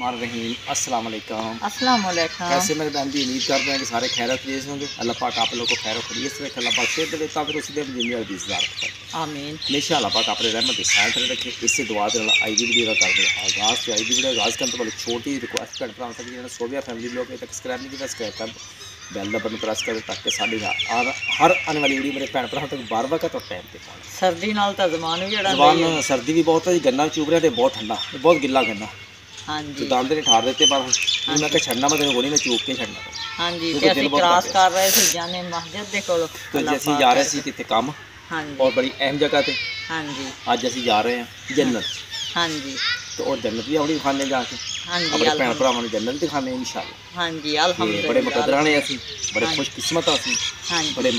अस्सलाम वालेकुम अस्सलाम वालेकुम कैसे मेरे बहन जी उम्मीद करते हैं कि सारे खैरत रेस होंगे। अल्लाह पाक आप लोगों को खैर खरीत रखे। अल्लाह पाक सेहत देता फिर उसी दिन ज़िंदगी बीस हज़ार आमीन। हमेशा अल्लाह पाक अपने रहमत शायद रखे। इससे दुआ दे आई वीडियो का कर दे। आगाज़ से आई वीडियो आगाज़ करने वाली छोटी रिक्वेस्ट करता हूँ कि सोबिया फैमिली ब्लॉग सब्सक्राइब नहीं किया सब्सक्राइब कर बैल का प्रेस करो ताकि साढ़े हर हर आने वाली वीडियो मेरे भैन भरा तक बार बार तो टाइम पे सर्दी नाल तो जमान भी जमान सर्दी भी बहुत है गन्ना चुभ रहा है बहुत ठंडा बहुत गिला गन्ना। ਠੰਡਾ ਤੇ ਬਹੁਤ ਗਿੱਲਾ ਗੰਨਾ ਤੇ ਹਾਂਜੀ ਦੰਦ ਨੇ ਠਾਰ ਦਿੱਤੇ ਪਰ ਹੁਣ ਮੈਂ ਕਿ ਛੱਡਣਾ ਮੈਂ ਤੈਨੂੰ ਗੋਲੀ ਮੈਂ ਚੂਕ ਕੇ ਛੱਡਣਾ ਹਾਂਜੀ ਕਿਉਂਕਿ ਤੇ ਦਿਲ ਅਸੀਂ ਬਹੁਤ ਕ੍ਰਾਸ ਕਰਦੇ ਆ। ਕਰ ਰਹੇ ਸੀ ਜਾਨੇ ਮਸਜਿਦ ਦੇ ਕੋਲ ਤੇ ਜੇ ਅਸੀਂ ਜਾ ਰਹੇ ਸੀ ਕਿਤੇ ਕੰਮ ਹਾਂਜੀ ਬਹੁਤ ਬੜੀ ਅਹਿਮ ਜਗ੍ਹਾ ਤੇ ਹਾਂਜੀ ਅੱਜ ਅਸੀਂ ਜਾ ਰਹੇ ਹਾਂ ਜੰਨਤ ਹਾਂਜੀ ਤੇ ਉਹ ਜੰਨਤ ਵੀ ਆਪਣੀ ਦਿਖਾਣੇ ਜਾ ਕੇ ਹਾਂਜੀ ਆਪਣੇ ਭੈਣ ਅਲਹਮ- ਭਰਾਵਾਂ ਨੂੰ ਜੰਨਤ ਦਿਖਾਣੇ ਇਨਸ਼ਾਅੱਲਾ ਹਾਂਜੀ ਤੇ ਅਲਹਮਦੁਲਿਲਾ ਬੜੇ ਮੁਕੱਦਰਾਂ ਨੇ ਅਸੀਂ ਬੜੇ ਹਾਂਜੀ। ਖੁਸ਼ਕਿਸਮਤ ਆ ਅਸੀਂ ਹਾਂਜੀ ਬੜੇ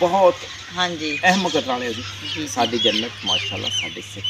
ਬਹੁਤ ਹਾਂਜੀ ਅਹਿਮ ਮੁਕੱਦਰਾਂ ਨੇ ਅਸੀਂ ਜੀ ਸਾਡੀ ਜੰਨਤ ਮਾਸ਼ਾਅੱਲਾ ਸਾਡੇ ਸਿਰ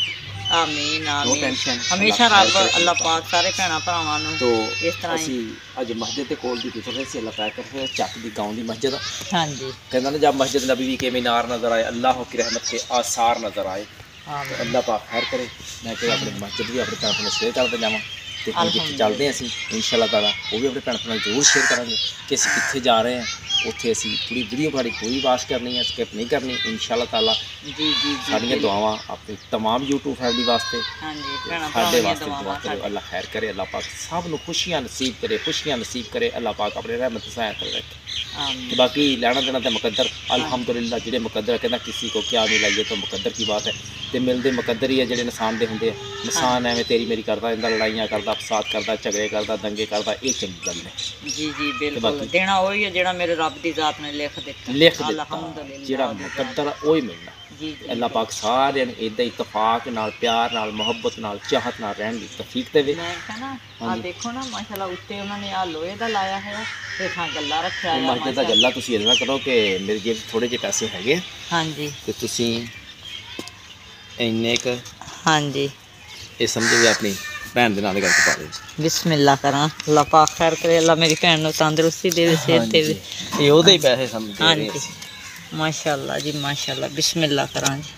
ਆਮੀਨ ਨੋ ਆਮੀਨ ਟੈਨਸ਼ਨ ਹਮੇਸ਼ਾ ਰੱਬ ਅੱਲਾਹ ਪਾਕ ਸਾਰੇ ਭੈਣਾਂ ਭਰਾਵਾਂ ਨੂੰ ਤੋ ਇਸ ਤਰ੍ਹਾਂ ਹੀ ਅਸੀਂ ਅੱਜ ਮਸਜਿਦ ਦੇ ਕੋਲ ਦੀ ਗੁਜ਼ਰ ਰਹੇ ਸੀ ਅੱਲਾਹ ਪਾਕ ਕਰਕੇ ਚੱਕ ਦੀ ਗਾਉਂ ਦੀ ਮਸਜਿਦ ਆ। ਹਾਂਜੀ कहना ना जब मस्जिद नबी के मीनार नज़र आए अल्लाह की रहमत के आसार नज़र आए ਆਮੀਨ तो अल्लाह पाक खैर करे मैं कि अपनी मस्जिद भी अपने भैन ਨੂੰ ਸ਼ੇਅਰ ਕਰਦੇ ਜਾਵਾਂ ਤੇ ਹੁਣ ਜਿੱਥੇ ਚੱਲਦੇ ਹਾਂ ਅਸੀਂ ਇਨਸ਼ਾਅੱਲਾ ਤਾਲਾ ਉਹ ਵੀ ਆਪਣੇ ਭੈਣ ਭਰਾਵਾਂ ਨਾਲ ਜ਼ਰੂਰ ਸ਼ੇਅਰ ਕਰਾਂਗੇ ਕਿ ਅਸੀਂ ਕਿੱਥੇ ਜਾ ਰਹੇ ਹਾਂ ਉੱਥੇ ਅਸੀਂ ਪੂਰੀ ਵੀਡੀਓ ਤੁਹਾਡੀ ਪੂਰੀ ਵਾਚ ਕਰਨੀ ਹੈ ਸਕਿਪ ਨਹੀਂ ਕਰਨੀ ਇਨਸ਼ਾਅੱਲਾ ਤਾਲਾ ਜੀ ਜੀ ਜੀ ਸਾਡੀਆਂ ਦੁਆਵਾਂ ਆਪਣੇ तमाम YouTube ਫੈਮਿਲੀ ਵਾਸਤੇ ਹਾਂਜੀ ਭੈਣਾਂ ਸਾਡੇ ਭਰਾਵਾਂ ਦੀਆਂ ਵਾਸਤੇ ਦੁਆ ਦੁਆਵਾਂ ਕਰਿਓ ਅੱਲਾਹ ਖੈਰ ਕਰੇ ਅੱਲਾਹ ਪਾਕ ਸਭ ਨੂੰ ਖੁਸ਼ੀਆਂ ਨਸੀਬ ਕਰੇ ਖੁਸ਼ੀਆਂ ਨਸੀਬ ਕਰੇ ਅੱਲਾਹ ਪਾਕ ਆਪਣੇ ਰਹਿਮਤ ਸਹਾਇਤਾ ਰੱਖੇ ਆਮੀਨ तो बाकी लेना देना तो मुकद्दर अल्हम्दुलिल्लाह ਜਿਹੜੇ ਮੁਕੱਦਰ ਕਹਿੰਦਾ ਕਿਸੇ ਕੋ ਕਿਆ ਨਹੀਂ ਲਾਈਏ ਤਾਂ ਮੁਕੱਦਰ ਕੀ ਬਾਤ ਹੈ ਤੇ ਮਿਲਦੇ ਮੁਕੱਦਰ ਹੀ ਹੈ ਜਿਹੜੇ ਇਨਸਾਨ ਦੇ ਹੁੰਦੇ ਆ ਇਨਸਾਨ ਐਵੇਂ ਤੇਰੀ ਮੇਰੀ ਕਰਦਾ ਇਹਦਾ ਲੜਾਈਆਂ ਕਰਦਾ ਫਸਾਦ ਕਰਦਾ ਝਗੜੇ ਕਰਦਾ ਦੰਗੇ ਕਰਦਾ ਇਹ ਚੰਗੀ ਗੱਲ ਨਹੀਂ ਜੀ ਜੀ ਬਿਲਕੁਲ। ਦੇਣਾ ਉਹੀ ਹੈ ਜਿਹੜਾ ਮੇਰੇ ਰੱਬ ਦੀ ਜ਼ਾਤ ਨੇ ਲਿਖ ਦਿੱਤਾ। ਲਿਖ ਦਿੱਤਾ। ਅਲਹਮਦੁਲਿਲਾ। ਜਿਹੜਾ ਮੁਕੱਦਰ ਉਹ ਹੀ ਮਿਲਣਾ। ਜੀ ਅੱਲਾਹ ਪਾਕ ਸਾਰਿਆਂ ਨੂੰ ਇਦਾਂ ਇਤਫਾਕ ਨਾਲ ਪਿਆਰ ਨਾਲ ਮੁਹੱਬਤ ਨਾਲ ਚਾਹਤ ਨਾਲ ਰਹਿਣ ਦੀ ਤੌਫੀਕ ਦੇਵੇ। ਮੈਂ ਕਹਿੰਦਾ ਆ। ਦੇਖੋ ਨਾ ਮਾਸ਼ਾਅੱਲਾ ਉੱਤੇ ਉਹਨਾਂ ਨੇ ਆ ਲੋਹੇ ਦਾ ਲਾਇਆ ਹੋਇਆ ਤੇ ਥਾਂ ਗੱਲਾ ਰੱਖਿਆ ਹੋਇਆ ਮਸਜਿਦ ਦਾ ਗੱਲਾ ਤੁਸੀਂ ਨਾਲ ਕਰੋ ਕਿ ਮੇਰੇ ਜੇਬ ਥੋੜੇ ਜਿਹੇ ਪੈਸੇ ਹੈਗੇ ਹਾਂਜੀ। ਤੇ ਤੁਸੀਂ ਇੰਨੇ ਕ ਹਾਂਜੀ। ਇਹ ਸਮਝੋ ਵੀ ਆਪਣੀ ਭੈਣ ਦੇ ਨਾਲ ਗੱਲ ਪਾ ਦਿਓ। ਬਿਸਮਿਲ੍ਲਾ ਕਰਾਂ। ਅੱਲਾਹ ਪਾਕ ਖੈਰ ਕਰੇ ਅੱਲਾਹ ਮੇਰੀ ਭੈਣ ਨੂੰ ਤੰਦਰੁਸਤੀ ਦੇਵੇ ਸਿਹਤ ਦੇਵੇ ਇਹ ਉਹਦੇ ਹੀ ਪੈਸੇ ਸਮਝ ਹਾਂਜੀ। ਮਾਸ਼ਾਅੱਲਾ ਜੀ ਮਾਸ਼ਾਅੱਲਾ। ਬਿਸਮਿਲ੍ਲਾ ਕਰਾਂ ਜੀ।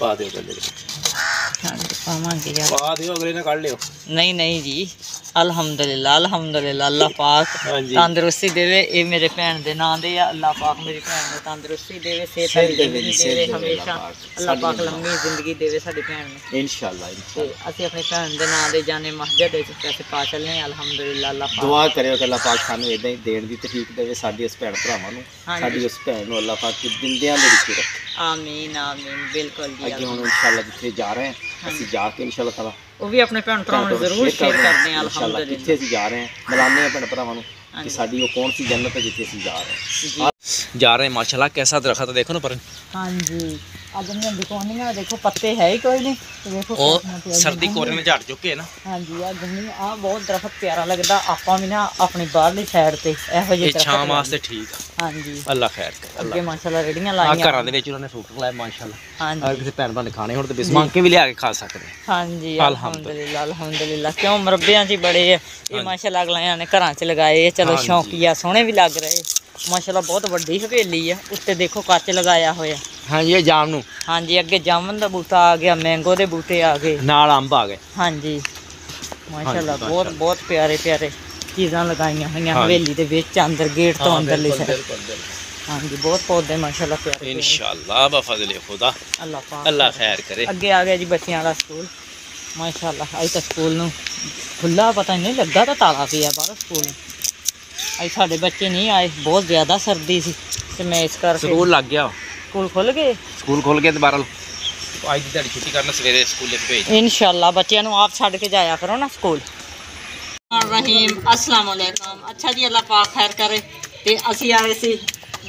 ਪਾ ਦਿਓ ਗੱਲੇ ਦੇ ਵਿੱਚ ਹਾਂਜੀ ਪਾਵਾਂਗੇ ਯਾਰ। ਪਾ ਦਿਓ ਅਗਲੇ ਨਾਲ ਕੱਢ ਲਿਓ। ਨਹੀਂ ਨਹੀਂ ਜੀ। ਅਲਹਮਦੁਲਿਲਾ ਅਲਹਮਦੁਲਿਲਾ ਅੱਲਾਹ ਪਾਕ ਤੰਦਰੁਸਤੀ ਦੇਵੇ ਇਹ ਮੇਰੇ ਭੈਣ ਦੇ ਨਾਂ ਦੇ ਆ ਅੱਲਾਹ ਪਾਕ ਮੇਰੀ ਭੈਣ ਨੂੰ ਤੰਦਰੁਸਤੀ ਦੇਵੇ ਸਿਹਤ ਜੀ, ਜ਼ਿੰਦਗੀ ਦੇਵੇ ਹਮੇਸ਼ਾ। ਅੱਲਾਹ ਪਾਕ। ਲੰਮੀ ਜ਼ਿੰਦਗੀ ਦੇਵੇ ਸਾਡੀ ਭੈਣ ਨੂੰ। ਇਨਸ਼ਾਅੱਲਾ ਇਨਸ਼ਾਅੱਲਾ। ਅਸੀਂ ਆਪਣੀ ਭੈਣ ਦੇ ਨਾਂ ਦੇ ਜਾਣੇ ਮਸਜਿਦ ਵਿੱਚ ਪੈਸੇ ਪਾ ਚੱਲੇ ਅਲਹਮਦੁਲਿਲਾ ਅੱਲਾਹ ਪਾਕ। ਦੁਆ ਕਰਿਓ ਕਿ ਅੱਲਾਹ ਪਾਕ ਸਾਨੂੰ ਇਦਾਂ ਹੀ ਦੇਣ ਦੀ ਤੌਫੀਕ ਦੇਵੇ ਸਾਡੀ ਉਸ ਭੈਣ ਭਰਾਵਾਂ ਨੂੰ। ਸਾਡੀ ਉਸ ਭੈਣ ਨੂੰ ਅੱਲਾਹ ਪਾਕ ਦਿੰਦਿਆਂ ਦੇ ਵਿੱਚ ਰੱਖੇ। ਆਮੀਨ ਆਮੀਨ ਬਿਲਕੁਲ ਜੀ ਅੱਗੇ ਹੁਣ ਇਨਸ਼ਾਅੱਲਾ ਜਿੱਥੇ ਜਾ ਰਹੇ ਹਾਂ ਅਸੀਂ ਜਾ ਕੇ ਇਨਸ਼ਾਅੱਲਾ ਤਾਲਾ ਉਹ ਵੀ ਆਪਣੇ ਭੈਣ ਭਰਾਵਾਂ ਨੂੰ ਜ਼ਰੂਰ ਸ਼ੇਅਰ ਕਰਦੇ ਹਾਂ ਇਨਸ਼ਾਅੱਲਾ ਅਲਹਮਦੁਲਿਲਾ। ਕਿੱਥੇ ਅਸੀਂ ਜਾ ਰਹੇ ਹਾਂ ਮਿਲਾਨੇ ਹਾਂ ਭੈਣ ਭਰਾਵਾਂ ਨੂੰ ਕਿ। ਸਾਡੀ ਉਹ ਕੌਣ ਸੀ ਜੰਨਤ ਹੈ ਜਿੱਥੇ ਅਸੀਂ ਜਾ ਰਹੇ ਜੀ ਹਾਂ ਜਾ ਰਹੇ ਮਾਸ਼ਾਅੱਲਾ ਕੈਸਾ ਦਰਖਤ ਦੇਖੋ ਨਾ ਪਰ ਹਾਂਜੀ ਅੱਜ ਮੈਂ ਦਿਖਾਉਣੀਆਂ ਦੇਖੋ ਪੱਤੇ ਹੈ ਹੀ ਕੋਈ ਨਹੀਂ। ਤੇ ਦੇਖੋ ਉਹ ਸਰਦੀ। ਕੋਰੇ ਨੇ ਝੜ ਚੁੱਕੇ ਨਾ। ਹਾਂਜੀ ਆ ਗੰਨੀ ਆ ਬਹੁਤ ਦਰਖਤ ਪਿਆਰਾ ਲੱਗਦਾ ਆਪਾਂ ਵੀ ਨਾ ਆਪਣੀ ਬਾਹਰਲੀ ਸਾਈਡ ਤੇ ਇਹੋ ਜਿਹੇ ਦਰਖਤ ਛਾਂ। ਵਾਸਤੇ ਠੀਕ ਆ। ਹਾਂਜੀ। ਅੱਲਾਹ ਖੈਰ ਕਰੇ ਅੱਗੇ ਮਾਸ਼ਾਅੱਲਾ ਰੇੜੀਆਂ ਆ ਲਾਈਆਂ ਘਰਾਂ ਦੇ ਵਿੱਚ ਉਹਨਾਂ ਨੇ ਫਰੂਟ ਲਾਏ ਮਾਸ਼ਾਅੱਲਾ। ਹਾਂਜੀ। ਅਗਰ ਕਿਸੇ ਭੈਣ ਭਰਾ ਨੇ ਖਾਣੇ ਹੋਣ ਤੇ ਬਿਸ ਮੰਗ ਕੇ ਵੀ ਲਿਆ ਕੇ ਖਾ ਸਕਦੇ ਹਾਂਜੀ ਅਲਹਮਦੁਲਿਲਾ। ਅਲਹਮਦੁਲਿਲਾ। ਕਿਉਂ ਮਰਬਿਆਂ ਹੀ ਬੜੇ ਆ। ਇਹ ਮਾਸ਼ਾਅੱਲਾ ਅਗਲਿਆਂ ਨੇ ਘਰਾਂ 'ਚ ਲਗਾਏ ਆ। ਚਲੋ। ਸ਼ੌਕੀਆ ਸੋਹਣੇ ਵੀ ਲੱਗ ਰਹੇ। ਮਾਸ਼ਾਅੱਲਾ ਬਹੁਤ ਵੱਡੀ ਹਵੇਲੀ ਆ। ਉੱਤੇ ਦੇਖੋ ਕੱਚ ਲਗਾਇਆ ਹੋਇਆ। ਹਾਂਜੀ ਇਹ ਜਾਮ ਨੂੰ। ਹਾਂਜੀ ਅੱਗੇ ਜਾਮਨ ਦਾ ਬੂਟਾ ਆ ਗਿਆ ਮੈਂਗੋ ਦੇ ਬੂਟੇ ਆ ਗਏ। ਨਾਲ ਅੰਬ ਆ ਗਏ। ਹਾਂਜੀ। ਮਾਸ਼ਾਅੱਲਾ। ਬਹੁਤ ਬਹੁਤ ਪਿਆਰੇ ਪਿਆਰੇ ਚੀਜ਼ਾਂ ਲਗਾਈਆਂ ਹੋਈਆਂ। ਹਵੇਲੀ ਦੇ ਵਿੱਚ ਅੰਦਰ ਗੇਟ ਤੋਂ ਅੰਦਰਲੀ ਸਾਈਡ ਹਾਂਜੀ ਬਹੁਤ ਪੌਦੇ ਮਾਸ਼ਾਅੱਲਾ ਪਿਆਰੇ। ਇਨਸ਼ਾਅੱਲਾ ਬਫਜ਼ਲ ਖੁਦਾ। ਅੱਲਾਹ ਪਾਕ। ਅੱਲਾਹ ਖੈਰ ਕਰੇ। ਅੱਗੇ ਆ ਗਿਆ ਜੀ ਬੱਚਿਆਂ ਦਾ ਸਕੂਲ। ਮਾਸ਼ਾਅੱਲਾ ਅੱਜ ਤਾਂ ਸਕੂਲ ਨੂੰ ਖੁੱਲਾ ਪਤਾ ਨਹੀਂ ਲੱਗਾ ਤਾਂ ਤਾਲਾ ਪਿਆ ਬਾਹਰ ਸਕੂਲ ਨੂੰ। ਅੱਜ ਸਾਡੇ ਬੱਚੇ ਨਹੀਂ ਆਏ ਬਹੁਤ ਜ਼ਿਆਦਾ ਸਰਦੀ ਸੀ ਤੇ ਮੈਂ ਇਸ ਕਰਕੇ ਸਕੂਲ ਲੱਗ ਗਿਆ। ਸਕੂਲ ਖੁੱਲ ਗਏ? ਸਕੂਲ ਖੁੱਲ ਗਿਆ ਦੁਬਾਰਾ ਅੱਜ ਦੀ ਤੁਹਾਡੀ ਛੁੱਟੀ ਕਰਨ ਸਵੇਰੇ ਸਕੂਲੇ ਭੇਜ ਇਨਸ਼ਾਅੱਲਾ ਬੱਚਿਆਂ ਨੂੰ ਆਪ ਛੱਡ ਕੇ ਜਾਇਆ ਕਰੋ ਨਾ ਸਕੂਲ। ਰਹੀਮ ਅਸਲਾਮ ਵਾਲੇਕਮ ਅੱਛਾ ਜੀ ਅੱਲਾਹ ਪਾਕ ਖੈਰ ਕਰੇ। ਤੇ ਅਸੀਂ ਆਏ ਸੀ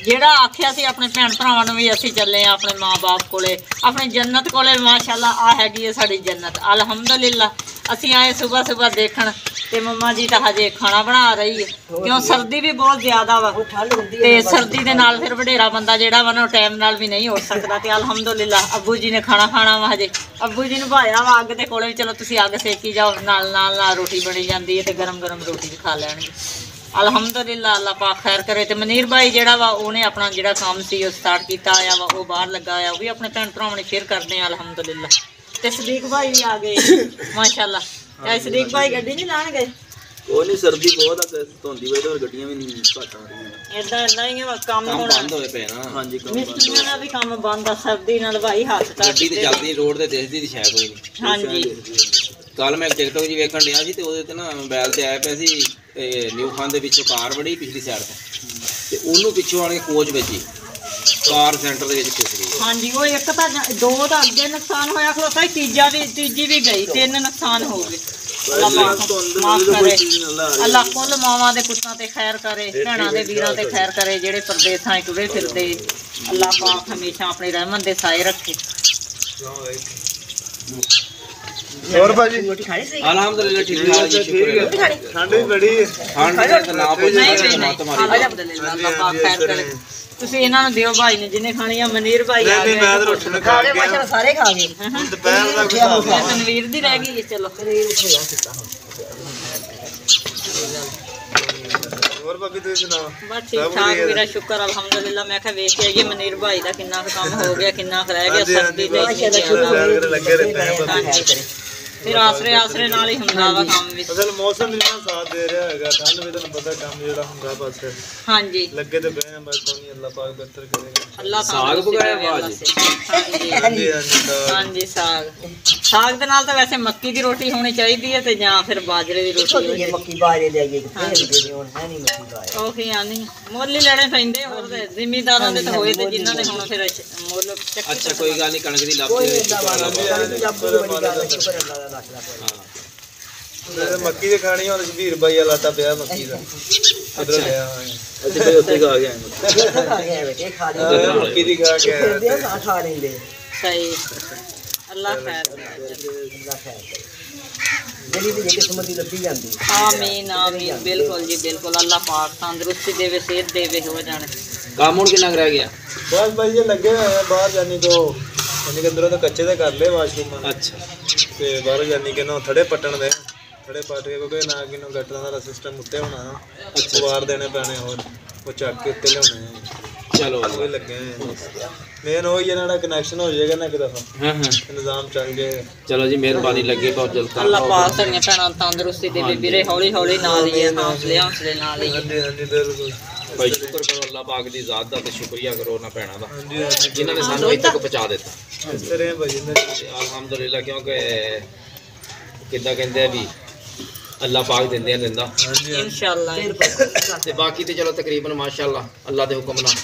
ਜਿਹੜਾ ਆਖਿਆ ਸੀ ਆਪਣੇ ਭੈਣ ਭਰਾਵਾਂ ਨੂੰ ਵੀ ਅਸੀਂ ਚੱਲੇ ਆ ਆਪਣੇ ਮਾਪੇ ਕੋਲੇ ਆਪਣੀ ਜੰਨਤ ਕੋਲੇ। ਮਾਸ਼ਾਅੱਲਾ ਆ ਹੈਗੀ ਹੈ ਸਾਡੀ ਜੰਨਤ। ਅਲਹਮਦੁਲਿਲਾ ਅਸੀਂ ਆਏ ਸਵੇਰ ਸਵੇਰ ਦੇਖਣ। ਤੇ ਮੰਮਾ ਜੀ ਤਾਂ ਹਜੇ ਖਾਣਾ ਬਣਾ ਰਹੀ ਹੈ। ਕਿਉਂ ਸਰਦੀ ਵੀ ਬਹੁਤ ਜ਼ਿਆਦਾ ਵਾ। ਤੇ ਸਰਦੀ ਦੇ ਨਾਲ ਫਿਰ ਵਡੇਰਾ ਬੰਦਾ ਜਿਹੜਾ ਵਾ ਨਾ ਟਾਈਮ ਨਾਲ ਵੀ ਨਹੀਂ ਉੱਠ ਸਕਦਾ ਤੇ ਅਲਹਮਦੁਲਿਲਾ ਅੱਬੂ ਜੀ ਨੇ ਖਾਣਾ ਖਾਣਾ ਵਾ ਹਜੇ। ਅੱਬੂ ਜੀ ਨੂੰ ਭਾਇਆ ਵਾ ਅੱਗ ਦੇ ਕੋਲੇ ਵੀ ਚਲੋ ਤੁਸੀਂ ਅੱਗ ਸੇਕੀ ਜਾਓ ਨਾਲ ਨਾਲ ਨਾਲ ਰੋਟੀ ਬਣੀ ਜਾਂਦੀ ਹੈ ਤੇ ਗਰਮ ਗਰਮ ਰੋਟੀ ਵੀ ਖਾ ਲੈਣਗੇ। ਅਲਹਮਦੁਲਿਲਾ ਅੱਲਾਹ ਪਾਕ ਖੈਰ ਕਰੇ ਤੇ ਮਨੀਰ ਭਾਈ ਜਿਹੜਾ ਵਾ ਉਹਨੇ ਆਪਣਾ ਜਿਹੜਾ ਕੰਮ ਸੀ ਉਹ ਸਟਾਰਟ ਕੀਤਾ ਆਇਆ ਵਾ ਉਹ ਬਾਹਰ ਲੱਗਾ ਆ ਉਹ ਵੀ ਆਪਣੇ ਭੈਣ ਭਰਾਵਾਂ ਨੇ ਸ਼ੇਅਰ ਕਰਦੇ ਆ ਅਲਹਮਦੁਲਿਲਾ। ਤੇ ਸਦੀਕ ਭਾਈ ਵੀ ਆ ਗਏ। ਮਾਸ਼ਾਅੱਲਾ। ਐ ਸਦੀਕ ਭਾਈ ਗੱਡੀ ਨਹੀਂ ਲਾਣ ਗਏ? ਉਹ ਨਹੀਂ ਸਰਦੀ ਬਹੁਤ ਆ ਧੁੰਦੀ ਵੇ ਤੇ ਗੱਡੀਆਂ ਵੀ ਨਹੀਂ ਘੱਟ ਆ ਰਹੀਆਂ। ਇਦਾਂ ਇਦਾਂ ਹੀ ਆ, ਕੰਮ ਕੰਮ ਹੁਣ ਬੰਦ ਹੋਏ ਪਏ ਨਾ। ਹਾਂਜੀ ਕੰਮ ਬੰਦ ਮਿਸਤਰੀਆਂ ਦਾ ਵੀ ਕੰਮ ਬੰਦ ਆ ਸਰਦੀ ਨਾਲ ਭਾਈ ਹੱਥ ਤੱਕ ਗੱਡੀ ਤੇ ਚੱਲਦੀ ਰੋਡ ਤੇ ਦਿਸਦੀ ਦੀ ਸ਼ਾਇਦ ਕੋਈ। ਨਹੀਂ ਹਾਂਜੀ। ਕੱਲ ਮੈਂ ਟਿਕਟੋਕ ਜੀ ਵੇਖਣ ਡਿਆ ਸੀ ਤੇ ਉਹਦੇ ਤੇ ਨਾ ਮੋਬਾਈਲ ਤੇ ਆਇਆ ਪਿਆ ਸੀ ਇਹ ਨਿਊ ਖਾਨ ਦੇ ਵਿੱਚੋਂ ਕਾਰ ਵੜੀ ਪਿਛਲੀ ਸਾਈਡ ਤੋਂ। ਤੇ ਉਹਨੂੰ ਪਿੱਛੋਂ ਆਣ ਕੇ ਕੋਚ ਵੱਜੀ। ਕਾਰ ਸੈਂਟਰ ਦੇ ਵਿੱਚ ਫਸ ਗਈ ਹਾਂਜੀ ਉਹ ਇੱਕ ਤਾਂ ਦੋ ਤਾਂ ਅੱਗੇ ਨੁਕਸਾਨ ਹੋਇਆ ਖਲੋਤਾ ਸੀ, ਤੀਜਾ ਵੀ ਤੀਜੀ ਵੀ ਗਈ ਤਿੰਨ ਨੁਕਸਾਨ ਹੋ ਗਏ। ਅੱਲਾਹ ਪਾਕ ਮਾਫ ਕਰੇ। ਅੱਲਾਹ ਕੁੱਲ ਮਾਵਾਂ ਦੇ ਪੁੱਤਾਂ ਤੇ ਖੈਰ ਕਰੇ ਭੈਣਾਂ ਦੇ ਵੀਰਾਂ ਤੇ ਖੈਰ ਕਰੇ ਜਿਹੜੇ ਪਰਦੇਸਾਂ 'ਚ ਟੁਰੇ ਫਿਰਦੇ। ਅੱਲਾਹ ਪਾਕ ਹਮੇਸ਼ਾ ਆਪਣੀ ਰਹਿਮਤ ਦੇ ਸਾਏ ਰੱਖੇ। ਹੋਰ ਭਾਜੀ? ਅਲਹਮਦੁਲਿਲਾ ਠੀਕ ਠਾਕ ਜੀ ਸ਼ੁਕਰ ਹੈ। ਠੰਡ ਵੀ ਬੜੀ ਹੈ। ਠੰਡ ਦੇ ਨਾ ਪੁੱਛ ਨਹੀਂ ਨਹੀਂ ਤੁਹਾਡੀ ਅਲਹਮਦੁਲਿਲਾ ਅੱਲਾਹ ਪਾਕ ਖੈਰ ਕਰੇ। ਤੁਸੀਂ ਇਹਨਾਂ ਨੂੰ ਦਿਓ ਭਾਈ ਨੇ ਜਿਹਨੇ ਖਾਣੀ ਆ ਮਨੀਰ ਭਾਈ ਆ ਨਹੀਂ ਗਏ। ਮੈਂ ਤਾਂ ਰੋਟੀ ਨੂੰ ਖਾ ਗਿਆ ਸਾਰੇ ਖਾ ਗਏ। ਦੁਪਹਿਰ ਦਾ ਕੁਝ ਤਨਵੀਰ ਦੀ ਰਹਿ ਗਈ ਚਲੋ। ਹੋਰ ਭਾਬੀ ਤੁਸੀਂ ਸੁਣਾਓ? ਬਸ ਠੀਕ ਠਾਕ ਮੇਰਾ ਸ਼ੁਕਰ ਅਲਹਮਦੁਲਿਲਾ। ਮੈਂ ਕਿਹਾ ਵੇਖ ਕੇ ਆਈਏ ਮਨੀਰ ਭਾਈ ਦਾ ਕਿੰਨਾ ਕੁ ਕੰਮ ਹੋ ਗਿਆ ਕਿੰਨਾ ਕੁ ਰਹਿ ਗਿਆ ਹਾਂਜੀ ਸਰਦੀ ਹਾਂਜੀ ਲੰਗਰ ਲੱਗੇ ਰਹਿੰਦੇ ਹੈ ਭਾਬੀ ਹਾਂਜੀ ਫਿਰ ਆਸਰੇ ਆਸਰੇ ਨਾਲ ਹੀ ਹੁੰਦਾ ਵਾ ਕੰਮ ਵੀ। ਅਸਲ ਮੌਸਮ ਵੀ ਨਾ ਸਾਥ ਦੇ ਰਿਹਾ ਹੈਗਾ ਠੰਡ ਵੀ ਤੁਹਾਨੂੰ ਪਤਾ ਕੰਮ ਜਿਹੜਾ ਹੁੰਦਾ ਬਸ। ਹਾਂਜੀ। ਲੱਗੇ ਤੇ ਆ ਬਸ ਕੋਈ ਨਹੀਂ ਅੱਲਾਹ ਪਾਕ ਬਿਹਤਰ ਕਰੇਗਾ ਅੱਲਾਹ ਸਾਗ ਪਕਾਇਆ ਵਾ ਅੱਜ? ਹਾਂਜੀ। ਸਾਗ। ਸਾਗ। ਦੇ ਨਾਲ ਤਾਂ ਵੈਸੇ ਮੱਕੀ ਦੀ ਰੋਟੀ ਹੋਣੀ ਚਾਹੀਦੀ ਹੈ ਤੇ ਜਾਂ ਫਿਰ ਬਾਜਰੇ ਦੀ ਰੋਟੀ ਹੋਣੀ ਮੱਕੀ ਬਾਰੇ ਲੈ ਗਏ ਕਿਤੇ ਦੇ ਹੁਣ ਹੈ ਨਹੀਂ ਮੱਕੀ ਬਾਰੇ ਉਹੀ ਆਨੀ ਮੁੱਲ ਹੀ ਲੈਣੇ ਪੈਂਦੇ ਹੋਰ ਤੇ ਜ਼ਿਮੀਦਾਰਾਂ ਦੇ ਤਾਂ ਹੋਏ ਤੇ ਜਿਨ੍ਹਾਂ ਦੇ ਹੁਣ ਫਿਰ ਮੁੱਲ ਚੱਕੀ ਅੱਛਾ ਕੋਈ ਗੱਲ ਨਹੀਂ ਕਣਕ ਦੀ ਲੱਭ ਕੋਈ ਦੇ ਦੀ ਦਾ ਮੱਕੀ ਦੇ ਖਾਣੀ ਹੁਣ ਸ਼ਬੀਰ ਬਾਈ ਵਾਲਾ ਆਟਾ ਪਿਆ ਮੱਕੀ ਦਾ। ਉਧਰ ਲਿਆ ਹੋਇਆ। ਅੱਜ ਵੀ ਉੱਥੇ ਖਾ ਇਹ ਤਾਂ ਖਾ ਗਿਆ ਬੇਟੇ ਖਾ ਹਾਂ, ਮੱਕੀ ਦੀ ਖਾ ਕੇ ਫਿਰਦੇ ਆ ਖਾ ਖਾ ਲੈਂਦੇ। ਸਹੀ। ਅੱਲਾਹ ਖੈਰ ਕਰੇ। ਅੱਲਾਹ ਖੈਰ ਜਿਹੜੀ ਵੀ ਕਿਸਮਤ ਦੀ ਲੱਭੀ ਜਾਂਦੀ। ਆਮੀਨ ਆਮੀਨ। ਬਿਲਕੁਲ ਜੀ ਬਿਲਕੁਲ। ਅੱਲਾਹ ਪਾਕ ਤੰਦਰੁਸਤੀ ਦੇਵੇ ਸਿਹਤ ਦੇਵੇ ਹੋ ਜਾਣ। ਕੰਮ ਹੁਣ ਕਿੰਨਾ ਕੁ ਰਹਿ ਗਿਆ? ਬਸ ਭਾਈ ਜੀ ਲੱਗੇ ਹੋਏ ਆ ਬਾਹਰ ਜਾਨੀ ਤੋਂ ਕਿ ਅੰਦਰੋਂ ਤਾਂ ਕੱਚੇ ਤੇ ਕਰ ਲਏ ਵਾਸ਼ਰੂਮ। ਅੱਛਾ। ਤੇ ਬਾਹਰ ਜਾਨੀ ਕਿ ਨਾ ਥੜੇ ਪੱਟਣ ਦੇ ਥੜੇ ਪੱਟ ਕੇ ਕਿਉਂਕਿ ਨਾ ਕਿ ਨਾ ਗੱਟਰਾਂ ਦਾ ਸਿਸਟਮ ਉੱਤੇ ਹੋਣਾ। ਨਾ ਸਵਾਰ ਦੇਣੇ ਪੈਣੇ ਹੋਰ ਉਹ ਚੱਕ ਕੇ ਉੱਤੇ ਲਿਆਉਣੇ। ਆ ਚਲੋ। ਉਹ ਲੱਗੇ ਮੇਨ ਉਹ ਹੀ ਇਹਨਾਂ ਦਾ ਕਨੈਕਸ਼ਨ ਹੋ ਜਾਏਗਾ ਨਾ ਇੱਕ ਦਫਾ। ਹਾਂ ਹਾਂ। ਨਿਜ਼ਾਮ ਚੱਲ ਚਲੋ ਜੀ ਮਿਹਰਬਾਨੀ ਲੱਗੇ ਬਹੁਤ ਜਲਦ ਅੱਲਾਹ ਪਾਕ ਤੇਰੀਆਂ ਭੈਣਾਂ ਤੰਦਰੁਸਤੀ ਦੇਵੇ। ਵੀਰੇ ਹੌਲੀ ਹੌਲੀ ਨਾਲ ਹੀ ਹੈ, ਹੌਸਲੇ ਹੌਸਲੇ ਨਾਲ ਹੈ। ਹਾਂਜੀ ਹਾਂਜੀ ਬਿਲਕੁਲ। ਭਾਈ ਸ਼ੁਕਰ ਕਰੋ ਅੱਲਾਹ ਪਾਕ ਦੀ ਜ਼ਾਤ ਦਾ ਤੇ ਸ਼ੁਕਰੀਆ ਕਰੋ ਉਹਨਾਂ ਭੈਣਾਂ ਦਾ। ਜਿਨ੍ਹਾਂ ਨੇ ਸਾਨੂੰ ਇੱਥੇ ਤੱਕ ਪਹੁੰਚਾ ਦਿੱਤਾ। ਇਸ ਤਰ੍ਹਾਂ ਤੇ ਅਲਹਮਦੁਲਿਲਾ ਕਿਉਂਕਿ ਕਿੱਦਾਂ ਕਹਿੰਦੇ ਆ ਵੀ ਅੱਲਾਹ ਪਾਕ ਦਿੰਦੇ ਆ ਦਿੰਦਾ। ਹਾਂਜੀ ਇਨਸ਼ਾਅੱਲਾ ਤੇ ਬਾਕੀ ਤੇ ਚਲੋ ਤਕਰੀਬਨ ਮਾਸ਼ਾਅੱਲਾ ਅੱਲਾਹ ਦੇ ਹੁਕਮ ਨਾਲ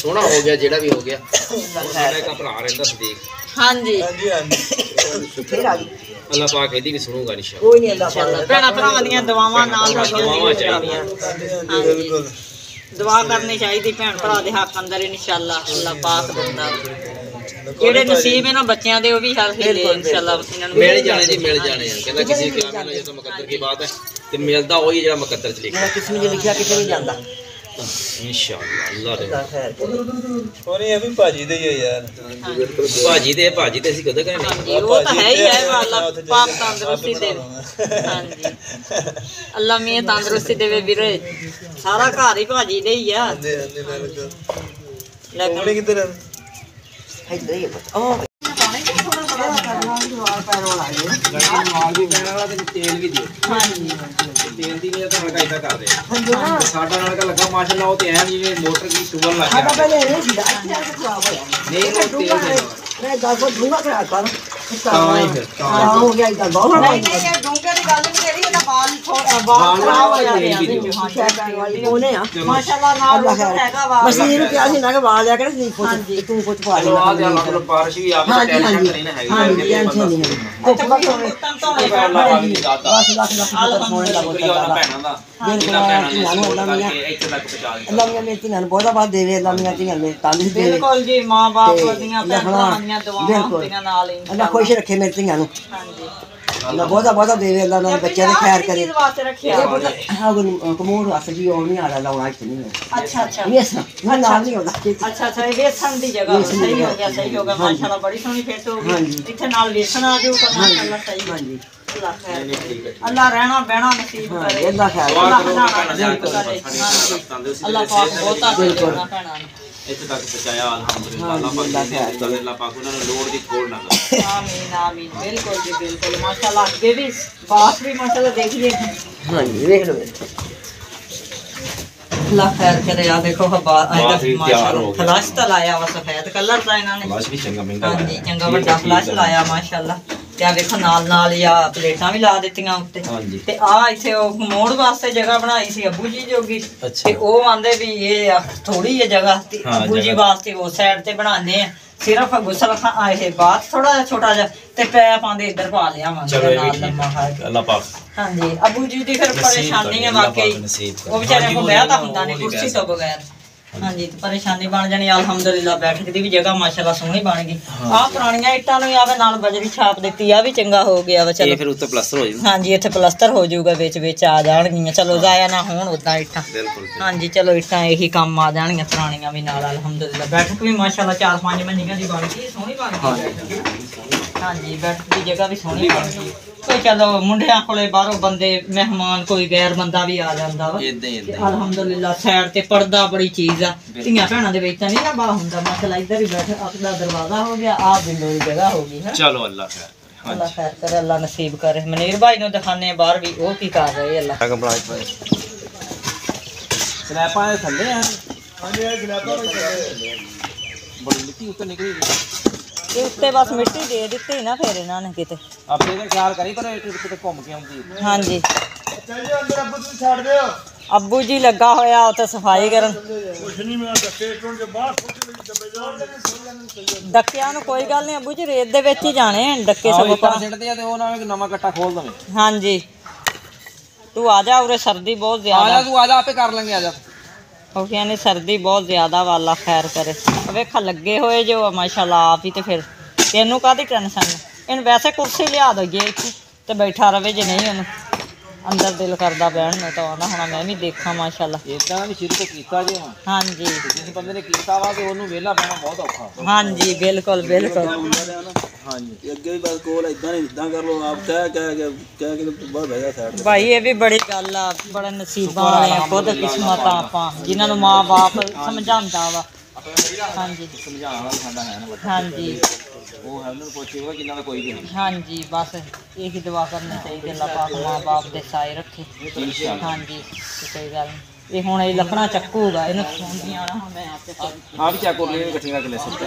ਸੋਹਣਾ ਹੋ ਗਿਆ ਜਿਹੜਾ ਵੀ ਹੋ ਗਿਆ। ਸਾਡਾ ਇੱਕ ਭਰਾ ਰਹਿੰਦਾ ਸਦੀਕ। ਹਾਂਜੀ। ਹਾਂਜੀ ਹਾਂਜੀ। ਫੇਰ ਆ ਗਈ ਅੱਲਾਹ ਪਾਕ ਇਹਦੀ ਵੀ ਸੁਣੂਗਾ ਇਨਸ਼ਾਅੱਲਾ। ਕੋਈ ਨਹੀਂ ਅੱਲਾਹ ਪਾਕ ਭੈਣਾਂ ਭਰਾਵਾਂ ਦੀਆਂ ਦੁਆਵਾਂ ਨਾਲ ਦੁਆਵਾਂ ਚਾਹੀਦੀਆਂ। ਹਾਂਜੀ ਬਿਲਕੁਲ। ਦੁਆ ਕਰਨੀ ਚਾਹੀਦੀ ਭੈਣ ਭਰਾ ਦੇ ਹੱਕ ਅੰਦਰ ਇਨਸ਼ਾਅੱਲਾ ਅੱਲਾਹ ਪਾਕ ਦਿੰਦਾ ਜਿਹੜੇ ਨਸੀਬ ਇਹਨਾਂ ਬੱਚਿਆਂ ਦੇ ਉਹ ਵੀ ਹਰ ਹੀਲੇ ਇਨਸ਼ਾਅੱਲਾ ਇਹਨਾਂ ਨੂੰ ਮਿਲ ਜਾਣੇ ਜੀ ਮਿਲ ਜਾਣੇ ਆ। ਕਹਿੰਦਾ ਕਿਸੇ ਕੀ ਮਿਲਣਾ ਜੇ ਤਾਂ ਮੁਕੱਦਰ ਕੀ ਬਾਤ ਹੈ ਤੇ ਮਿਲਦਾ ਉਹੀ ਜਿਹੜਾ ਮੁਕੱਦਰ ਚ ਲਿਖਿਆ। ਕਿਸਮ ਜੀ ਲਿਖਿਆ ਕਿਤੇ ਨਹੀਂ ਜਾਂਦਾ। ਇਨਸ਼ਾਅੱਲਾ ਅੱਲਾਹ ਦੇ ਖੈਰ ਨਹੀਂ ਇਹ ਵੀ ਭਾਜੀ ਦੇ ਹੀ ਆ ਯਾਰ। ਭਾਜੀ ਤੇ ਭਾਜੀ ਤੇ ਅਸੀਂ ਕਦੇ ਕਹਿੰਦੇ ਹਾਂਜੀ ਉਹ ਤਾਂ ਹੈ ਹੀ ਹੈ ਅੱਲਾਹ ਪਾਕ ਤੰਦਰੁਸਤੀ ਦੇਵੇ। ਹਾਂਜੀ। ਅੱਲਾਹ ਮੀਆਂ ਤੰਦਰੁਸਤੀ ਦੇਵੇ ਵੀਰੇ। ਸਾਰਾ ਘਰ ਹੀ ਭਾਜੀ ਦੇ ਹੀ ਆ। ਹਾਂਜੀ ਹਾਂਜੀ ਬਿਲਕੁਲ। ਲੇਕਿਨ ਕੋਣੀ ਕਿੱਧਰ ਹੈ ਇੱਧਰ ਹੀ ਪੁੱਤ। ਉਹ ਨਾਲ ਵੀ ਪੈਣ ਵਾਲਾ ਤੇ ਤੇਲ ਵੀ ਦਿਓ। ਹਾਂਜੀ। ਤੇਲ ਦੀ ਵੀ ਤਾਂ ਹਲਕਾ ਇਦਾਂ ਕਰਦੇ ਆ। ਸਾਡਾ ਨਲਕਾ ਲੱਗਾ ਮਾਸ਼ਾਅੱਲਾ ਉਹ ਤੇ ਐਨ ਜਿਵੇਂ ਮੋਟਰ ਦੀ ਟੂਬਲ ਲੱਗ ਸਾਡਾ ਗਿਆ ਪਹਿਲੇ ਇਹ ਸੀ ਅੱਜ ਆ ਕੇ ਖਰਾਬ ਹੋਇਆ। ਨਹੀਂ ਉਹ ਤੇਲ ਦੇ ਨਾਲ। ਮੈਂ ਗੱਲ ਕੋ ਧੂਆ ਕਰਾ। ਕਰ ਤਾਂ ਹੀ ਫਿਰ ਤਾਂ ਹਾਂ ਹੋ ਗਿਆ ਇਦਾਂ ਬਹੁਤ ਨਹੀਂ ਨਹੀਂ ਇਹ ਡੂੰਘੇ ਦੀ ਗੱਲ ਨਹੀਂ ਤੇਰੀ ਇਹਦਾ ਬਾਲ ਥੋੜਾ ਬਾਲ ਖਰਾਬ ਹੋ ਜਾਂਦੇ ਆ ਵਿੱਚ ਹਾਂਜੀ ਉਹਨੇ ਆ ਮਾਸ਼ਾਅੱਲਾ ਨਾਲ ਅੱਲਾਹ ਉਹ ਖੈਰ ਹੈਗਾ ਵਾ ਮਸ਼ੀਨ ਨੂੰ ਕਿਹਾ ਸੀ ਨਾ ਕਿ ਵਾਲ ਲਿਆ ਕਰ ਨਹੀਂ ਪੁੱਛ ਤੂੰ ਪੁੱਛ ਪਾ ਚਲੋ ਆ ਲਈ ਗਿਆ ਮਤਲਬ ਬਾਰਿਸ਼ ਵੀ ਆਵੇ ਹਾਂਜੀ ਟੈਨਸ਼ਨ ਹਾਂਜੀ ਨਹੀਂ ਨਾ ਹੈਗੀ ਹਾਂਜੀ ਟੈਨਸ਼ਨ ਨਹੀਂ ਹੈ ਕੁੱਖ ਬਸ ਹੋਵੇ ਤਮ ਤੋਂ ਨਹੀਂ ਅੱਲਾਹ ਪਾਕ ਦੀ ਜ਼ਾਤ ਦਾ ਬਸ ਲੱਖ ਲੱਖ ਸ਼ੁਕਰ ਹੋਣੇ ਦਾ ਸ਼ੁਕਰੀਆ ਉਹਨਾਂ ਭੈਣਾਂ ਦਾ ਜਿਨ੍ਹਾਂ ਭੈਣਾਂ ਨੇ ਸਪੋਰਟ ਕਰਕੇ ਇੱਥੇ ਤੱਕ ਪਹੁੰਚਾ ਦਿੱਤਾ ਅੱਲਾਹ ਮੀਆਂ ਮੇਰੀ ਧੀਆਂ ਨੂੰ ਬਹੁਤਾ ਬਾਤ ਦੇਵੇ ਅੱਲਾਹ ਮੀਆਂ ਧੀਆਂ ਨੂੰ ਤੰਦਰੁਸਤ ਦੇਵੇ ਬਿਲਕੁਲ ਜੀ ਮਾਂ-ਬਾਪ ਤੇ ਦੀਆਂ ਅੱਲਾਹ ਭੈਣਾਂ ਦੀਆਂ ਦੁਆਵਾਂ ਬਿਲਕੁਲ। ਹੁੰਦੀਆਂ ਨਾਲ ਹੀ ਅੱਲਾਹ ਖੁਸ਼ ਰੱਖੇ ਮੇਰੀ ਧੀਆਂ ਨੂੰ ਹਾਂਜੀ ਅੱਲਾਹ ਬਹੁਤਾ ਬਹੁਤਾ ਦੇਵੇ ਅੱਲਾਹ ਉਹਨਾਂ ਦੇ ਬੱਚਿਆਂ ਦੇ ਖੈਰ ਕਰੇ ਕਿਸ ਵਾਸਤੇ ਰੱਖਿਆ ਇਹ ਪੁੱਤ ਹਾਂ ਉਹ ਕਮੋੜ ਅਸਲੀ ਉਹ ਨਹੀਂ ਆਲਾ ਲਾਉਣਾ ਇੱਥੇ ਨਹੀਂ ਹੈ ਅੱਛਾ ਅੱਛਾ ਇਹ ਸਾ ਮੈਂ ਨਾਲ ਨਹੀਂ ਆਉਂਦਾ ਅੱਛਾ ਅੱਛਾ ਇਹ ਵੇਸਣ ਦੀ ਜਗ੍ਹਾ ਵੇਸਣ ਦੀ ਸਹੀ ਹੋ ਜਗ੍ਹਾ। ਗਿਆ ਸਹੀ ਹੋ ਗਿਆ ਹਾਂਜੀ। ਮਾਸ਼ਾਅੱਲਾ ਬੜੀ ਸੋਹਣੀ ਫਿੱਟ ਹੋ ਹਾਂਜੀ। ਗਈ ਇੱਥੇ ਨਾਲ ਵੇਸਣ ਆ ਜਾਊਗਾ ਮਾਸ਼ਾਅੱਲਾ ਸਹੀ ਹੈ ਹਾਂਜੀ ਅੱਲਾਹ ਖੈਰ ਨਹੀਂ ਠੀਕ ਹੈ ਅੱਲਾਹ ਰਹਿਣਾ ਬਹਿਣਾ ਨਸੀਬ ਹਾਂ ਕਰੇ ਅੱਲਾਹ ਖੈਰ ਦੁਆ ਅੱਲਾਹ ਕਰੋ ਭੈਣਾਂ ਭੈਣਾਂ ਨਸੀਬ ਦੇ ਕਰੇ ਸਾਡੀ ਹਾਂਜੀ ਤੰਦਰੁਸਤੀ ਅੱਲਾਹ ਦੇ ਪਾਕ ਸਿਹਤ ਬਹੁਤਾ ਦੇ ਦੇਣਾ ਭੈਣਾਂ ਨੂੰ ਇੱਥੇ ਤੱਕ ਪਹੁੰਚਾਇਆ ਅਲਹਮਦੁਲਿਲਾ ਅੱਲਾਹ ਪਾਕ ਨੇ ਅੱਲਾਹ ਪਾਕ ਉਹਨਾਂ ਨੂੰ ਲੋੜ ਦੀ ਖੋੜ ਨਾ ਕਰੇ। ਆਮੀਨ ਆਮੀਨ ਬਿਲਕੁਲ ਜੀ ਬਿਲਕੁਲ ਮਾਸ਼ਾਅੱਲਾ ਅੱਗੇ ਵੀ ਬਾਸ ਵੀ ਮਾਸ਼ਾਅੱਲਾ ਦੇਖੀਏ ਹਾਂਜੀ ਵੇਖ ਲਓ ਅੱਲਾ ਖੈਰ ਕਰੇ ਆ ਦੇਖੋ ਹਵਾ ਬਾਸ ਵੀ ਤਿਆਰ ਹੋ ਗਿਆ। ਫਲਸ਼ ਤਾਂ ਲਾਇਆ ਵਾ ਸਫੈਦ ਕਲਰ ਦਾ ਇਹਨਾਂ ਨੇ। ਬਸ ਵੀ ਚੰਗਾ ਮਹਿੰਗਾ ਹਾਂਜੀ ਚੰਗਾ ਤੇ ਆ ਵੇਖੋ ਨਾਲ ਨਾਲ ਹੀ ਆ ਪਲੇਟਾਂ ਵੀ ਲਾ ਦਿੱਤੀਆਂ ਉੱਤੇ। ਹਾਂਜੀ। ਤੇ ਆ ਇੱਥੇ ਉਹ ਮੋੜ ਵਾਸਤੇ ਜਗ੍ਹਾ ਬਣਾਈ ਸੀ ਅੱਬੂ ਜੀ ਜੋਗੀ। ਅੱਛਾ। ਤੇ ਉਹ ਆਂਦੇ ਵੀ ਇਹ ਥੋੜੀ ਜਿਹੀ ਜਗ੍ਹਾ ਤੇ ਹਾਂ, ਅੱਬੂ ਜੀ ਜਗ੍ਹਾ। ਵਾਸਤੇ ਉਹ ਸਾਈਡ ਤੇ ਬਣਾਉਂਦੇ ਆ। ਸਿਰਫ ਗੁਸਲ ਖਾਂ ਆਏ ਬਾਤ ਥੋੜਾ ਜਿਹਾ ਛੋਟਾ ਜਿਹਾ ਤੇ ਪੈ ਪਾਉਂਦੇ ਇੱਧਰ ਪਾ ਲਿਆ ਚਲੋ ਇਹ ਵੀ ਨਾਲ ਲੰਮਾ ਠੀਕ ਅੱਲਾਹ ਪਾਕ। ਹਾਂਜੀ ਅੱਬੂ ਜੀ ਦੀ ਫਿਰ ਨਸੀਬ ਪਰੇਸ਼ਾਨੀ ਕਰੇ, ਹੈ ਵਾਕਈ। ਪਾਕ ਨਸੀਬ ਕਰੇ। ਉਹ ਵਿਚਾਰੇ ਹਾਂਜੀ, ਕੋਲ ਉਹ ਵਿਆਹ ਤਾਂ ਹੁੰਦਾ ਨਹੀਂ ਉਹ ਨਹੀਂ ਕੁਰਸੀ ਬਹਿ ਤੋਂ ਬਗੈਰ। ਹਾਂਜੀ ਤੇ ਪਰੇਸ਼ਾਨੀ ਬਣ ਜਾਣੀ ਅਲਹਮਦੁਲਿਲਾ ਬੈਠਕ ਦੀ ਵੀ ਜਗ੍ਹਾ ਮਾਸ਼ਾਅੱਲਾ ਸੋਹਣੀ ਬਣ ਗਈ। ਆਹ ਪੁਰਾਣੀਆਂ ਇੱਟਾਂ ਨੂੰ ਆਵੇ ਨਾਲ ਬਜਰੀ ਛਾਪ ਦਿੱਤੀ ਆ ਵੀ ਚੰਗਾ ਹੋ ਗਿਆ ਵਾ ਚਲੋ। ਇਹ ਫਿਰ ਉੱਤੇ ਪਲਸਤਰ ਹੋ ਜਾਊ ਹਾਂਜੀ ਇੱਥੇ ਪਲਸਤਰ ਹੋ ਜਾਊਗਾ ਵਿੱਚ ਵਿੱਚ ਆ ਜਾਣਗੀਆਂ। ਚਲੋ ਜ਼ਾਇਆ ਨਾ ਹੋਣ ਉਦਾਂ ਇੱਟਾਂ। ਬਿਲਕੁਲ ਹਾਂਜੀ ਚਲੋ ਇੱਟਾਂ ਇਹੀ ਕੰਮ ਆ ਜਾਣਗੀਆਂ ਪੁਰਾਣੀਆਂ ਵੀ ਨਾਲ ਅਲਹਮਦੁਲਿਲਾ। ਬੈਠਕ ਵੀ ਮਾਸ਼ਾਅੱਲਾ ਚਾਰ ਪੰਜ ਮੰਜੀਆਂ ਦੀ ਬਣ ਗਈ ਸੋਹਣੀ ਬਣ ਗਈ। ਬੈਠਕ। ਹਾਂਜੀ ਬੈਠਕ ਦੀ ਜਗ੍ਹਾ ਵੀ ਸੋਹਣੀ ਬਣ ਗਈ। ਕੋਈ ਚਲੋ ਮੁੰਡਿਆਂ ਕੋਲੇ ਬਾਹਰੋਂ ਬੰਦੇ ਮਹਿਮਾਨ ਕੋਈ ਗੈਰ ਬੰਦਾ ਵੀ ਆ ਜਾਂਦਾ ਵਾ। ਇਦਾਂ ਹੀ ਇਦਾਂ ਅਲਹਮਦੁਲਿਲਾ ਸਾਈਡ ਤੇ ਪਰਦਾ ਬੜੀ ਚੀਜ਼ ਆ। ਧੀਆਂ ਭੈਣਾਂ ਦੇ ਵਿੱਚ ਤਾਂ ਨਹੀਂ ਨਾ ਬਾ ਹੁੰਦਾ ਮਸਲਾ ਇੱਧਰ ਹੀ ਬੈਠ ਆਪਣਾ ਦਰਵਾਜ਼ਾ ਹੋ ਗਿਆ ਆਹ ਵਿੰਡੋ ਦੀ ਜਗ੍ਹਾ ਹੋ ਗਈ ਹੈ। ਚਲੋ ਅੱਲਾਹ ਖੈਰ ਅੱਲਾ ਖੈਰ ਕਰੇ ਅੱਲਾ ਨਸੀਬ ਕਰੇ। ਮਨੀਰ ਭਾਈ ਨੂੰ ਦਿਖਾਣੇ ਬਾਹਰ ਵੀ ਉਹ ਕੀ ਕਰ ਰਹੇ ਅੱਲਾ ਸਨੈਪਾਂ ਦੇ ਥੱਲੇ ਆ। ਹਾਂਜੀ ਇਹ ਸਨੈਪਾਂ ਦੇ ਥੱਲੇ ਬੜੀ ਮਿੱਟੀ ਉੱਤੇ ਨਿਕਲੀ ਇਹ ਉੱਤੇ ਬਸ ਮਿੱਟੀ ਦੇ ਦਿੱਤੀ ਨਾ ਫਿਰ ਇਹਨਾਂ ਨੇ ਕਿਤੇ। ਆਪੇ ਇਹਦਾ ਖਿਆਲ ਕਰੀ ਪਰ ਇਹ ਕਿਤੇ ਘੁੰਮ ਕੇ ਆਉਂਦੀ ਹੈ। ਹਾਂਜੀ। ਚੱਲ ਜੀ ਅੰਦਰ ਅੱਬੂ ਤੁਸੀਂ ਛੱਡ ਦਿਓ। ਅੱਬੂ ਜੀ ਲੱਗਾ ਹੋਇਆ ਉੱਥੇ ਸਫ਼ਾਈ ਕਰਨ। ਕੁਛ ਨਹੀਂ ਮੈਂ ਧੱਕੇ ਟੁੱਟ ਕੇ ਬਾਹਰ ਸੁੱਟ ਲਈ ਦੱਬੇ ਜਾਣ ਡੱਕਿਆਂ ਨੂੰ ਕੋਈ ਗੱਲ ਨਹੀਂ ਅੱਬੂ ਜੀ ਰੇਤ ਦੇ ਵਿੱਚ ਹੀ ਜਾਣੇ ਆ, ਡੱਕੇ ਸਭ ਉੱਪਰ ਪਰ ਸਿੱਟਦੇ ਆ ਤੇ ਉਹ ਨਾ ਇੱਕ ਨਵਾਂ ਕੱਟਾ ਖੋਲ ਦਵੇਂ। ਹਾਂਜੀ। ਤੂੰ ਆ ਜਾ ਉਰੇ ਸਰਦੀ ਬਹੁਤ ਆ ਜ਼ਿਆਦਾ। ਜਾ ਤੂੰ ਆ ਜਾ ਆਪੇ ਕਰ ਲਾਂਗੇ ਆ ਜਾ। ਉਹ ਕਹਿੰਦੇ ਸਰਦੀ ਬਹੁਤ ਜ਼ਿਆਦਾ ਵਾ ਵਾਲਾ ਖੈਰ ਕਰੇ। ਵੇਖਾ, ਲੱਗੇ ਹੋਏ ਜੋ ਮਾਸ਼ਾਅੱਲਾ, ਆਪ ਹੀ ਤੇ ਫਿਰ। ਤੈਨੂੰ ਕਾਦੀ ਟੈਨਸ਼ਨ ਇਹਨੂੰ ਵੈਸੇ ਕੁਰਸੀ ਲਿਆ ਦਈਏ ਇੱਥੇ, ਤੇ ਬੈਠਾ ਰਵੇ ਜੇ ਨਹੀਂ ਉਹਨੂੰ। ਅੰਦਰ ਦਿਲ ਕਰਦਾ ਬਹਿਣ ਨੂੰ ਤਾਂ ਆਉਂਦਾ ਹੁਣ ਮੈਂ ਵੀ ਦੇਖਾਂ ਮਾਸ਼ਾਅੱਲਾ। ਇਦਾਂ ਵੀ ਸ਼ੁਰੂ ਤੋਂ ਕੀਤਾ ਜੇ ਹਾਂਜੀ। ਜਿਸ ਬੰਦੇ ਨੇ ਕੀਤਾ ਵਾ ਤੇ ਉਹਨੂੰ ਵਿਹਲਾ ਪੈਣਾ ਬਹੁਤ ਔਖਾ ਹਾਂਜੀ ਬਿਲਕੁਲ ਬਿਲਕੁਲ। ਹਾਂਜੀ। ਅੱਗੇ ਵੀ ਬਸ ਕੋਲ ਇਦਾਂ ਨਹੀਂ ਇਦਾਂ ਕਰ ਲਓ ਆਪ ਕਹਿ ਕਹਿ ਕੇ ਕਹਿ ਕੇ ਤੇ ਬਾਹਰ ਬਹਿ ਜਾ ਸਾਈਡ ਭਾਈ ਇਹ ਵੀ ਬੜੀ ਗੱਲ ਆ ਬੜਾ ਨਸੀਬਾਂ ਵਾਲੇ ਆ ਖੁਦ ਕਿਸਮਤਾਂ ਆਪਾਂ ਜਿਨ੍ਹਾਂ ਨੂੰ ਮਾਂ-ਬਾਪ ਸਮਝਾਉਂਦਾ ਵਾ। ਹਾਂਜੀ। ਸਮਝਾਉਣ ਵਾਲਾ ਸਾਡਾ ਹੈ ਨਾ ਹਾਂਜੀ। ਉਹ ਹੈ ਉਹਨਾਂ ਪੁੱਛੇਗਾ ਜਿੰਨਾ ਦਾ ਕੋਈ ਵੀ ਨਹੀਂ। ਹਾਂਜੀ ਬਸ ਇਹੀ ਦੁਆ ਕਰਨੀ ਚਾਹੀਦੀ ਅੱਲਾਹ ਪਾਕ ਮਾਂ-ਬਾਪ ਦੇ ਸਾਏ ਰੱਖੇ। ਹਾਂਜੀ ਤੇ ਕੋਈ ਗੱਲ ਨਹੀਂ। ਇਹ ਹੁਣ ਇਹ ਲੱਕੜਾਂ ਚੱਕੂਗਾ ਇਹਨੂੰ ਸੁਣਦੀਆਂ ਨਾ ਹੁਣ ਮੈਂ ਆਪੇ ਚੱਕ- ਆ ਵੀ ਚੈੱਕ ਕਰ ਲਈ ਇਕੱਠੀਆਂ ਕਰਕੇ ਲੈ ਸਕਦੇ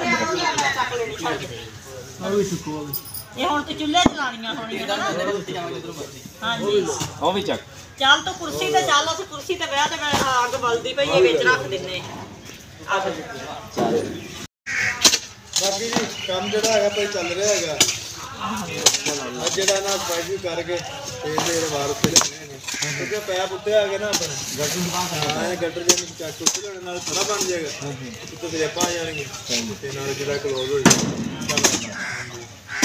ਇਹ ਹੁਣ ਤੇ ਚੁੱਲ੍ਹੇ ਚਲਾਣੀਆਂ ਹੋਣੀਆਂ ਨਾ। ਹਾਂਜੀ। ਉਹ ਵੀ ਚੱਕ। ਚੱਲ ਤੂੰ ਕੁਰਸੀ ਤੇ ਚੱਲ ਅਸੀਂ ਕੁਰਸੀ ਤੇ ਬਹਿ ਤੇ ਮੈਂ ਅੱਗ ਬਲਦੀ ਪਈ ਹੈ ਵਿੱਚ ਰੱਖ ਦਿੰਨੇ ਅੱਗ। ਬਾਕੀ ਜੀ ਕੰਮ ਜਿਹੜਾ ਹੈਗਾ ਭਾਈ ਚੱਲ ਰਿਹਾ ਹੈਗਾ। ਅੱਜ ਜਿਹੜਾ ਨਾ ਸਪਾਈਸੀ ਕਰਕੇ ਤੇ ਇਹਦੇ ਵਾਰ ਉੱਤੇ ਲੈਣੇ ਨੇ ਕਿਉਂਕਿ ਪੈਪ ਉੱਤੇ ਆ ਗਏ ਨਾ ਆਪਣੇ। ਗੱਟਰ ਗੱਟਰ ਜੇ ਨੂੰ ਚੱਕ ਉੱਤੇ ਲੈਣ ਨਾਲ ਥੋੜਾ ਬਣ ਜਾਏਗਾ। ਉੱਤੇ ਸਲੇਪਾਂ ਆ ਜਾਣਗੇ। ਤੇ ਨਾਲ ਜਿਹੜਾ ਕਲੋਜ਼ ਹੋ ਜਾਏਗਾ।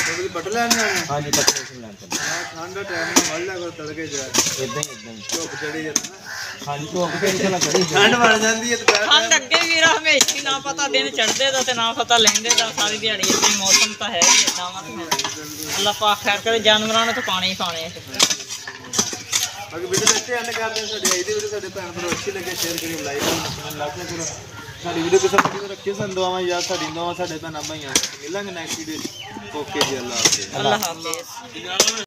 ਉਹ ਬਟ ਲੈਣ ਜਾਣਾ ਹਾਂਜੀ ਪੱਕੇ ਨੂੰ ਲੈਣ ਚੱਲ ਹਾਂ ਠੰਡਾ ਟਾਈਮ ਨਾਲ ਵੱਢ ਲਿਆ ਕਰੋ ਤੜਕੇ ਜਾ ਇਦਾਂ ਹੀ ਇਦਾਂ ਹੀ। ਧੁੱਪ ਚੜੀ ਜਾਂਦਾ ਨਾ। ਹਾਂਜੀ ਧੁੱਪ ਤੇ ਇੱਥੇ ਨਾ ਚੜੀ ਠੰਡ ਬਣ ਜਾਂਦੀ ਹੈ ਦੁਪਹਿਰ ਠੰਡ ਅੱਗੇ ਵੀਰਾ ਹਮੇਸ਼ਾ ਹੀ ਨਾ ਪਤਾ ਦਿਨ ਚੜਦੇ ਦਾ ਤੇ ਨਾ ਪਤਾ ਲੈਂਦੇ ਦਾ। ਸਾਰੀ ਦਿਹਾੜੀ ਇੱਥੇ ਮੌਸਮ ਤਾਂ ਹੈ ਹੀ ਇਦਾਂ ਵਾ। ਤੇ ਫਿਰ ਅੱਲਾਹ ਪਾਕ ਖੈਰ ਕਰੇ ਜਾਨਵਰਾਂ ਨੂੰ ਤਾਂ ਪਾਣੀ ਹੀ ਪਾਣੇ। ਬਾਕੀ ਵੀਡੀਓ ਦੇ ਇੱਥੇ ਐਂਡ ਕਰਦੇ ਹਾਂ ਸਾਡੀ ਆਈ ਦੀ ਵੀਡੀਓ ਸਾਡੇ ਭੈਣ ਭਰਾ ਅੱਛੀ ਲੱਗੇ ਸ਼ੇਅਰ ਕਰਿਓ ਲਾਈਕ ਕਰੋ ਲਾਈਕ ਕਰੋ। ਸਾਡੀ ਵੀਡੀਓ ਪਸੰਦ ਆਈ ਤਾਂ ਰੱਖਿਓ ਸਾਨੂੰ ਦੁਆਵਾਂ ਯਾਦ ਸਾਡੀ ਨਵਾਂ ਸਾਡੇ ਭੈਣਾਂ ਭਾਈਆਂ ਮਿਲਾਂਗੇ ਨੈਕਸਟ ਵੀਡੀਓ ਓਕੇ ਜੀ, ਅੱਲਾਹ ਹਾਫਿਜ਼। ਅੱਲਾਹ ਹਾਫਿਜ਼।